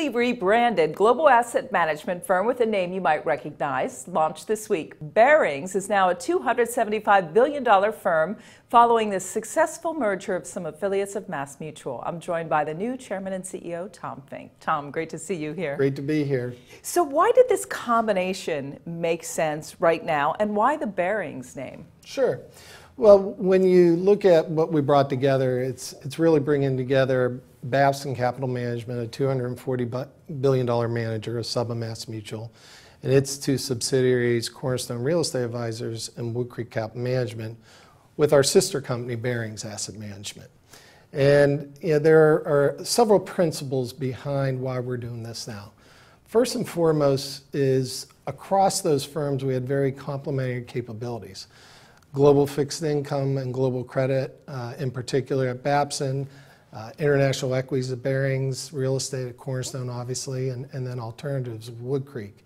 newly rebranded global asset management firm with a name you might recognize launched this week. Barings is now a $275 billion firm following the successful merger of some affiliates of MassMutual. I'm joined by the new chairman and CEO, Tom Finke. Tom, great to see you here. Great to be here. So, why did this combination make sense right now, and why the Barings name? Sure. Well, when you look at what we brought together, it's it's really bringing together Babson Capital Management, a 240 billion dollar manager of sub MassMutual, and its two subsidiaries, Cornerstone Real Estate Advisors and Wood Creek Capital Management, with our sister company, Barings Asset Management. And you know, there are several principles behind why we're doing this now. First and foremost is across those firms we had very complementary capabilities global fixed income and global credit, uh, in particular at Babson, uh, international equities at Barings, real estate at Cornerstone, obviously, and, and then alternatives at Wood Creek.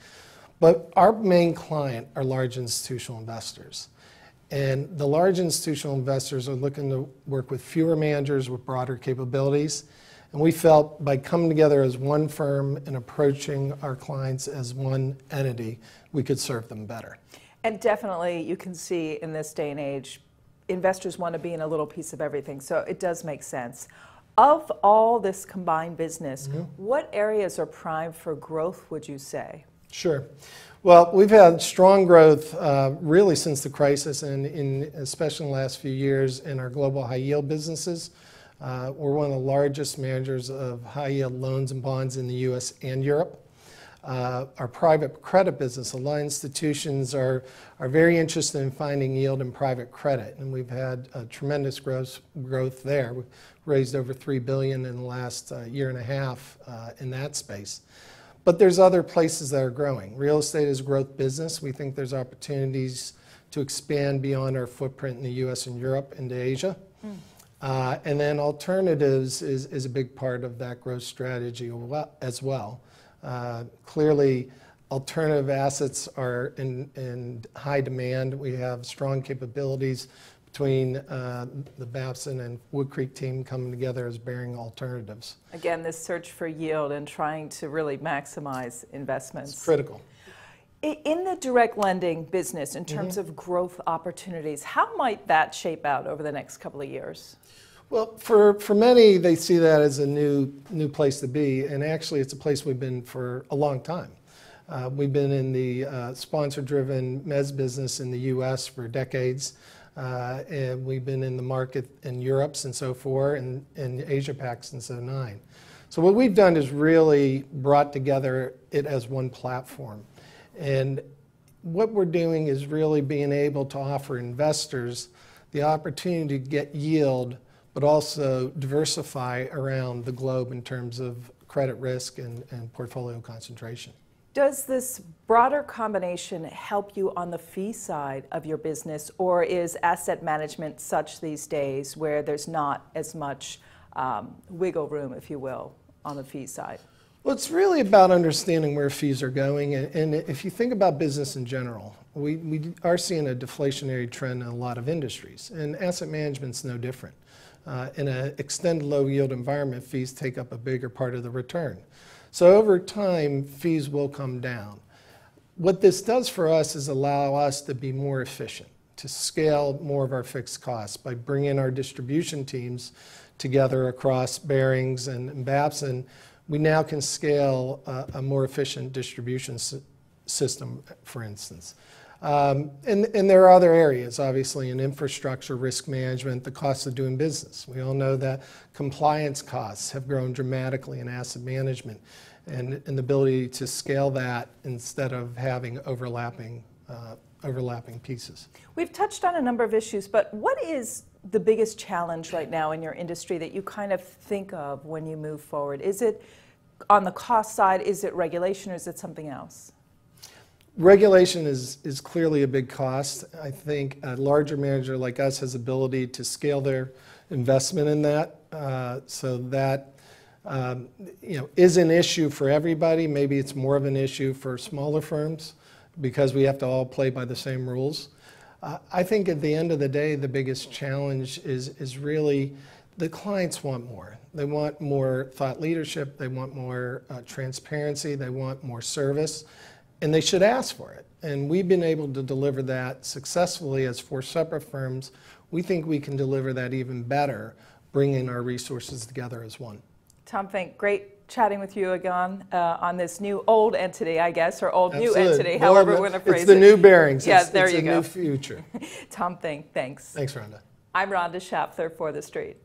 But our main client are large institutional investors. And the large institutional investors are looking to work with fewer managers with broader capabilities. And we felt by coming together as one firm and approaching our clients as one entity, we could serve them better. And definitely, you can see in this day and age, investors want to be in a little piece of everything. So it does make sense. Of all this combined business, mm-hmm. what areas are primed for growth, would you say? Sure. Well, we've had strong growth uh, really since the crisis, and in, especially in the last few years in our global high yield businesses. Uh, we're one of the largest managers of high yield loans and bonds in the US and Europe. Uh, our private credit business, a lot of institutions are, are very interested in finding yield in private credit, and we've had tremendous growth, growth there. We've raised over 3 billion in the last uh, year and a half uh, in that space. But there's other places that are growing. Real estate is a growth business. We think there's opportunities to expand beyond our footprint in the US and Europe into Asia. Mm. Uh, and then alternatives is, is a big part of that growth strategy as well. Uh, clearly, alternative assets are in, in high demand. We have strong capabilities between uh, the Babson and Wood Creek team coming together as Baring alternatives. Again, this search for yield and trying to really maximize investments. It's critical. In the direct lending business, in terms mm-hmm. of growth opportunities, how might that shape out over the next couple of years? Well, for, for many, they see that as a new, new place to be, and actually, it's a place we've been for a long time. Uh, we've been in the uh, sponsor driven mezz business in the US for decades, uh, and we've been in the market in Europe since 04 and in Asia Pac since 09. So, what we've done is really brought together it as one platform. And what we're doing is really being able to offer investors the opportunity to get yield but also diversify around the globe in terms of credit risk and, and portfolio concentration. Does this broader combination help you on the fee side of your business, or is asset management such these days where there's not as much um, wiggle room, if you will, on the fee side? Well, it's really about understanding where fees are going. And, and if you think about business in general, we, we are seeing a deflationary trend in a lot of industries, and asset management's no different. Uh, in an extended low yield environment, fees take up a bigger part of the return. So over time, fees will come down. What this does for us is allow us to be more efficient, to scale more of our fixed costs by bringing our distribution teams together across Barings and Babson. We now can scale a, a more efficient distribution system, for instance. Um, and, and, there are other areas, obviously, in infrastructure, risk management, the cost of doing business. We all know that compliance costs have grown dramatically in asset management and, and the ability to scale that instead of having overlapping, uh, overlapping pieces. We've touched on a number of issues, but what is the biggest challenge right now in your industry that you kind of think of when you move forward? Is it on the cost side? Is it regulation or is it something else? Regulation is, is clearly a big cost. I think a larger manager like us has ability to scale their investment in that. Uh, so that um, you know, is an issue for everybody. Maybe it's more of an issue for smaller firms because we have to all play by the same rules. Uh, I think at the end of the day, the biggest challenge is, is really the clients want more. They want more thought leadership, they want more uh, transparency, they want more service, and they should ask for it. And we've been able to deliver that successfully as four separate firms. We think we can deliver that even better, bringing our resources together as one. Tom Finke, great chatting with you again uh, on this new old entity, I guess, or old new entity, however of we're going to phrase it. It's the new Barings. Yeah, It's- there it's you a go. new future. Tom Finke, thanks. Thanks, Rhonda. I'm Rhonda Schaffler for The Street.